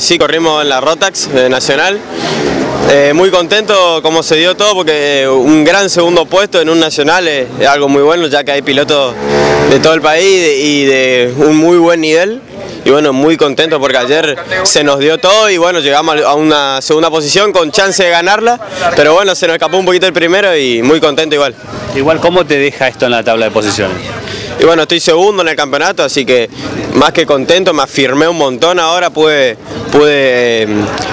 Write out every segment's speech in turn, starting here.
Sí, corrimos en la Rotax eh, Nacional. Eh, muy contento como se dio todo porque un gran segundo puesto en un nacional es, algo muy bueno ya que hay pilotos de todo el país y de un muy buen nivel y bueno, muy contento porque ayer se nos dio todo y bueno, llegamos a una segunda posición con chance de ganarla, pero bueno, se nos escapó un poquito el primero y muy contento igual. Igual, ¿cómo te deja esto en la tabla de posiciones? Y bueno, estoy segundo en el campeonato, así que más que contento, me afirmé un montón ahora, pude, pude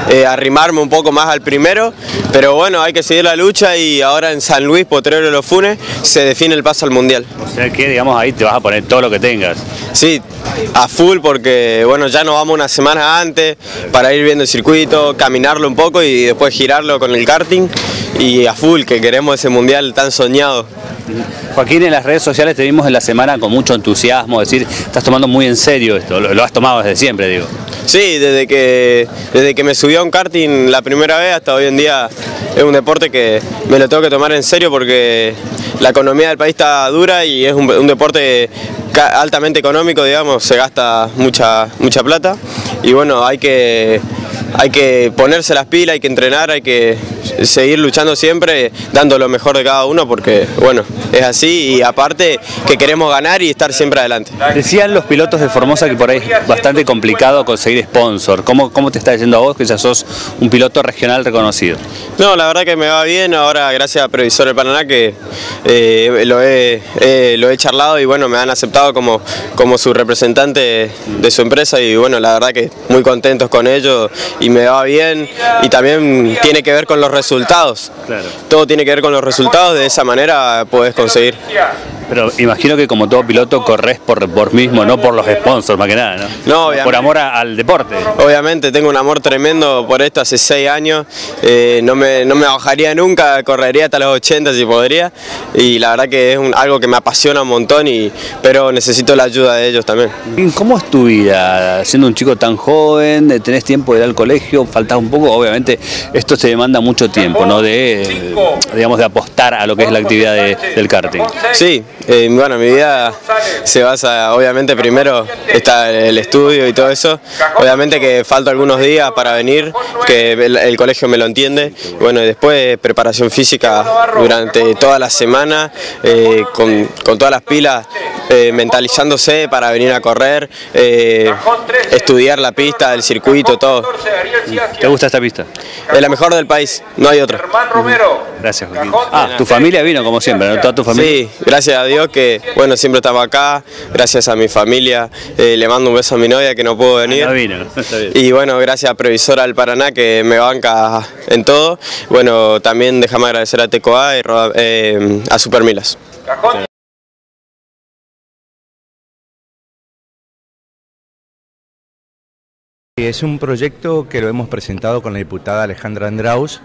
eh, arrimarme un poco más al primero, pero bueno, hay que seguir la lucha y ahora en San Luis, Potrero de los Funes, se define el paso al Mundial. O sea que, digamos, ahí te vas a poner todo lo que tengas. Sí, a full porque bueno, ya nos vamos una semana antes para ir viendo el circuito, caminarlo un poco y después girarlo con el karting y a full que queremos ese mundial tan soñado. Joaquín, en las redes sociales te vimos en la semana con mucho entusiasmo, decir, estás tomando muy en serio esto, lo, has tomado desde siempre, digo. Sí, desde que, desde que me subí a un karting la primera vez hasta hoy en día es un deporte que me lo tengo que tomar en serio porque la economía del país está dura y es un, deporte altamente económico, digamos, se gasta mucha, mucha plata y bueno, hay que, hay que ponerse las pilas, hay que entrenar, hay que seguir luchando siempre, dando lo mejor de cada uno, porque bueno, es así y aparte que queremos ganar y estar siempre adelante. Decían los pilotos de Formosa que por ahí es bastante complicado conseguir sponsor. ¿Cómo, cómo te está diciendo a vos que ya sos un piloto regional reconocido? No, la verdad que me va bien, ahora gracias a Previsor del Paraná que eh, lo, he, lo he charlado y bueno, me han aceptado como, como su representante de su empresa y bueno, la verdad que muy contentos con ello y me va bien y también tiene que ver con los resultados. Todo tiene que ver con los resultados, de esa manera puedes conseguir. Pero imagino que como todo piloto corres por, por mismo, no por los sponsors más que nada, ¿no? Por amor al deporte. Obviamente, tengo un amor tremendo por esto hace seis años, eh, no, me, no me bajaría nunca, correría hasta los 80 si podría, y la verdad que es algo que me apasiona un montón, y, pero necesito la ayuda de ellos también. ¿Cómo es tu vida? Siendo un chico tan joven, tenés tiempo de ir al colegio, faltas un poco, obviamente esto se demanda mucho tiempo, ¿no? De, digamos, de apostar a lo que es la actividad del karting. Sí, eh, bueno, mi vida se basa, obviamente primero está el estudio y todo eso, obviamente que falta algunos días para venir, que el, colegio me lo entiende, bueno, y después preparación física durante toda la semana, eh, con, con todas las pilas eh, mentalizándose para venir a correr, estudiar la pista, el circuito, todo. ¿Te gusta esta pista? Es la mejor del país, no hay otra. Gracias, Joaquín. Ah, tu familia vino como siempre, ¿no? ¿Toda tu familia? Sí, gracias a Dios que, bueno, siempre estaba acá, gracias a mi familia, eh, le mando un beso a mi novia que no pudo venir. Ah, vino, está bien. Y bueno, gracias a Previsora del Paraná que me banca en todo. Bueno, también déjame agradecer a Tecoa y a Supermilas. Es un proyecto que lo hemos presentado con la diputada Alejandra Andraus.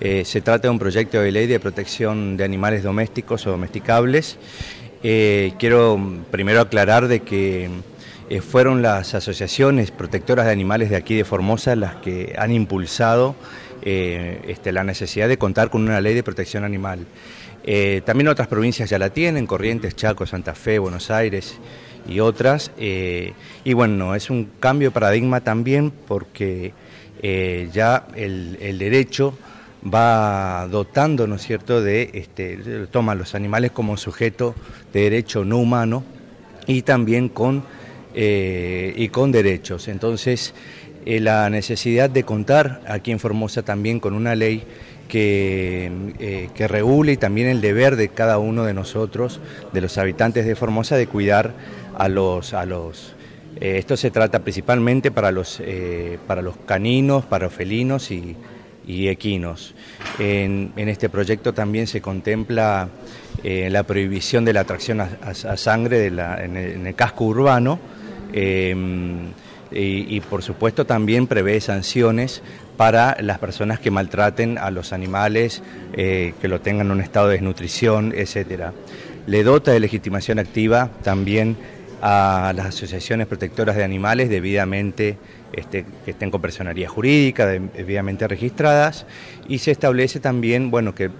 Eh, se trata de un proyecto de ley de protección de animales domésticos o domesticables. Eh, quiero primero aclarar de que eh, fueron las asociaciones protectoras de animales de aquí de Formosa las que han impulsado este, la necesidad de contar con una ley de protección animal. también otras provincias ya la tienen, Corrientes, Chaco, Santa Fe, Buenos Aires y otras. Y bueno, es un cambio de paradigma también porque ya el, derecho va dotando, ¿no es cierto?, de, este, toma los animales como sujeto de derecho no humano y también con, eh, y con derechos. Entonces, la necesidad de contar aquí en Formosa también con una ley que, que, regule y también el deber de cada uno de nosotros, de los habitantes de Formosa, de cuidar a los... A los eh, esto se trata principalmente para los, eh, para los caninos, para los felinos y, equinos. En, este proyecto también se contempla eh, la prohibición de la atracción a, sangre en, el, casco urbano em, y, y, por supuesto también prevé sanciones para las personas que maltraten a los animales, que lo tengan en un estado de desnutrición, etc. Le dota de legitimación activa también a las asociaciones protectoras de animales debidamente este, que estén con personería jurídica, debidamente registradas, y se establece también, bueno, que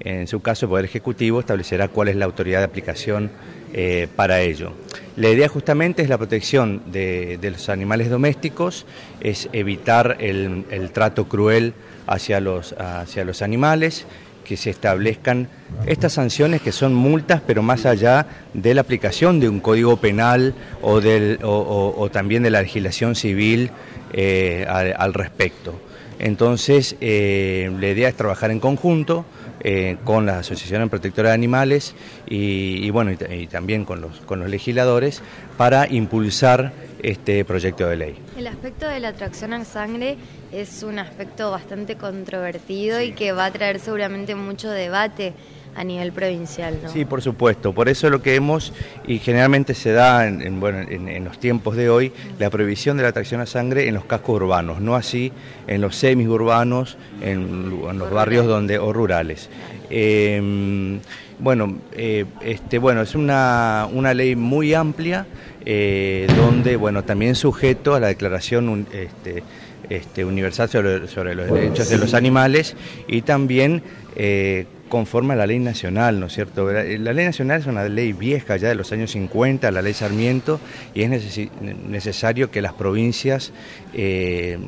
en su caso el Poder Ejecutivo establecerá cuál es la autoridad de aplicación eh, para ello. La idea justamente es la protección de, los animales domésticos, es evitar el, trato cruel hacia los, hacia los animales, que se establezcan estas sanciones que son multas, pero más allá de la aplicación de un código penal o, del, o, también de la legislación civil eh, al, respecto. Entonces, eh, la idea es trabajar en conjunto eh, con la Asociación Protectora de Animales y, bueno, y, también con los, con los legisladores para impulsar este proyecto de ley. El aspecto de la tracción a sangre es un aspecto bastante controvertido y que va a traer seguramente mucho debate a nivel provincial. ¿no? Sí, por supuesto. Por eso lo que hemos, y generalmente se da en, bueno, en, los tiempos de hoy, la prohibición de la tracción a sangre en los cascos urbanos, no así en los semiurbanos, en, en los barrios donde, o rurales. Em, bueno, eh, este, bueno, es una, una ley muy amplia, eh, donde, bueno, también sujeto a la Declaración este, este, Universal sobre, sobre, los Derechos de los Animales y también eh, conforme a la ley nacional, ¿no es cierto? La ley nacional es una ley vieja ya de los años 50, la ley Sarmiento, y es necesario que las provincias eh,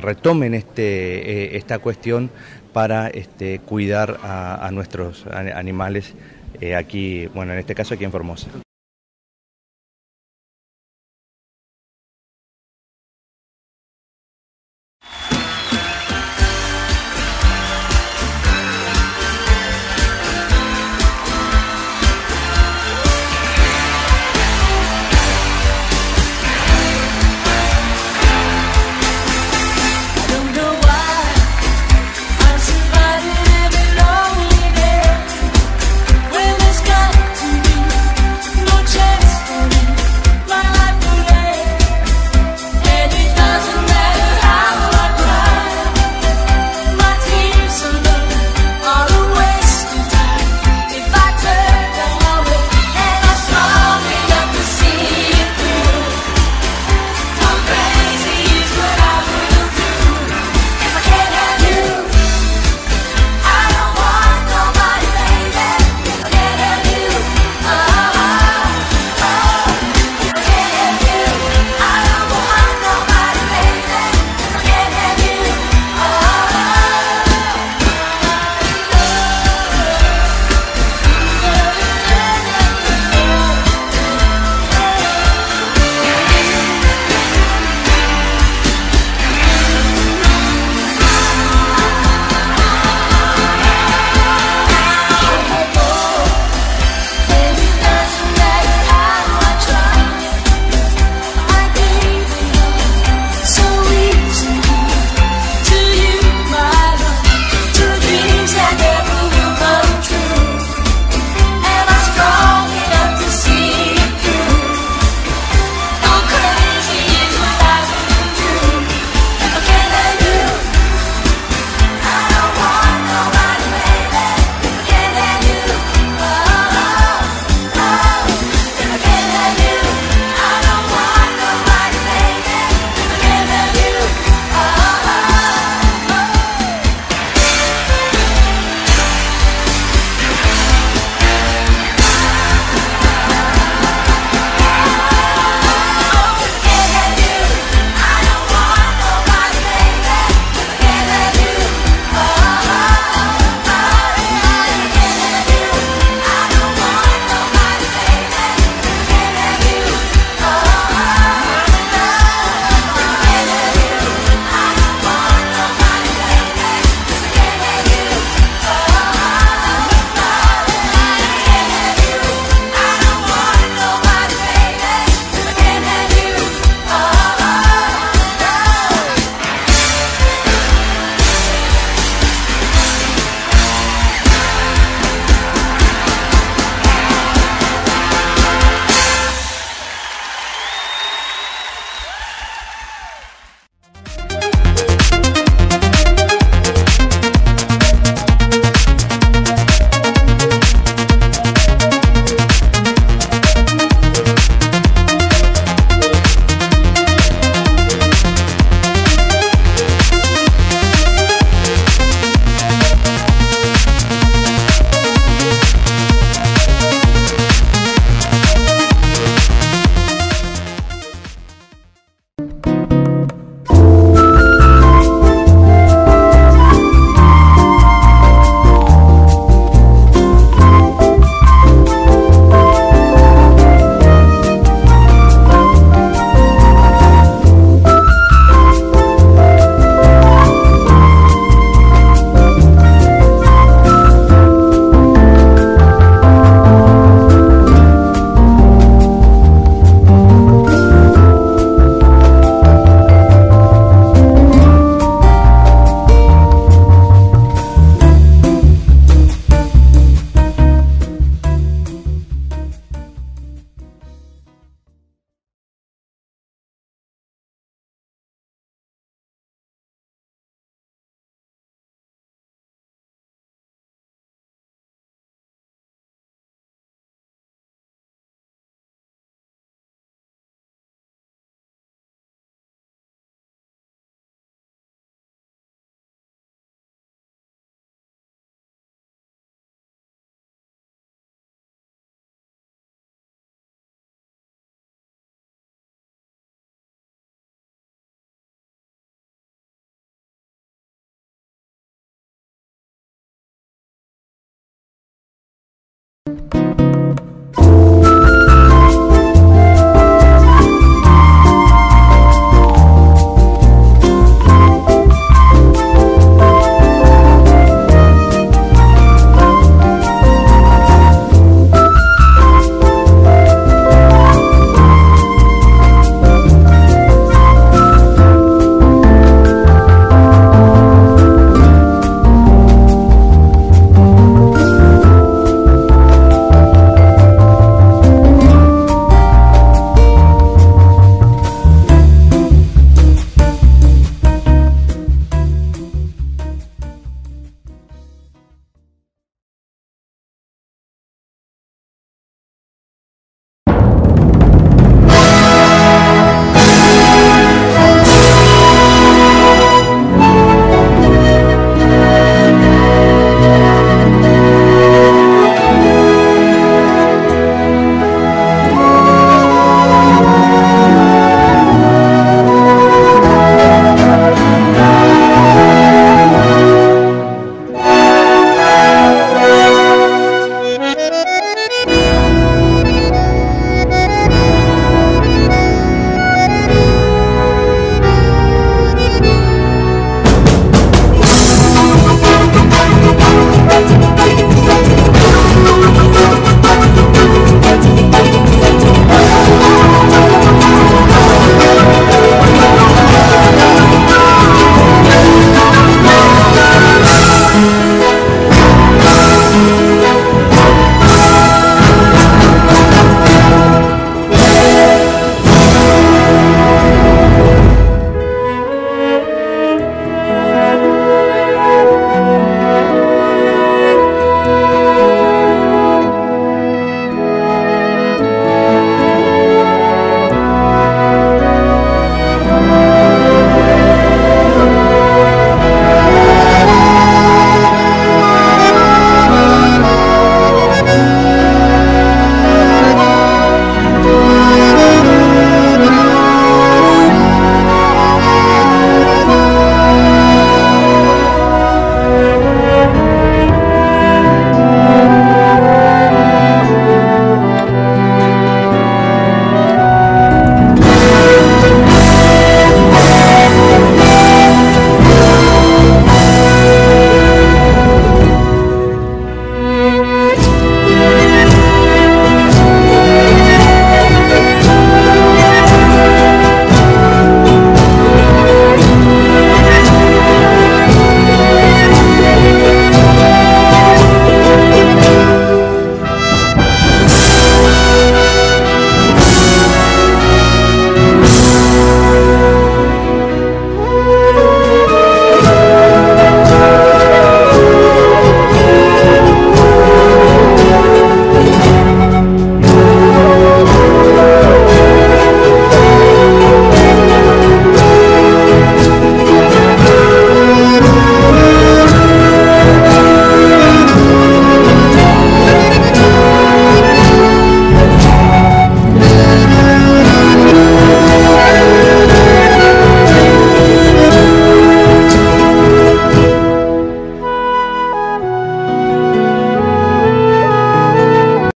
retomen este, eh, esta cuestión para este, cuidar a, nuestros animales eh, aquí, bueno, en este caso aquí en Formosa.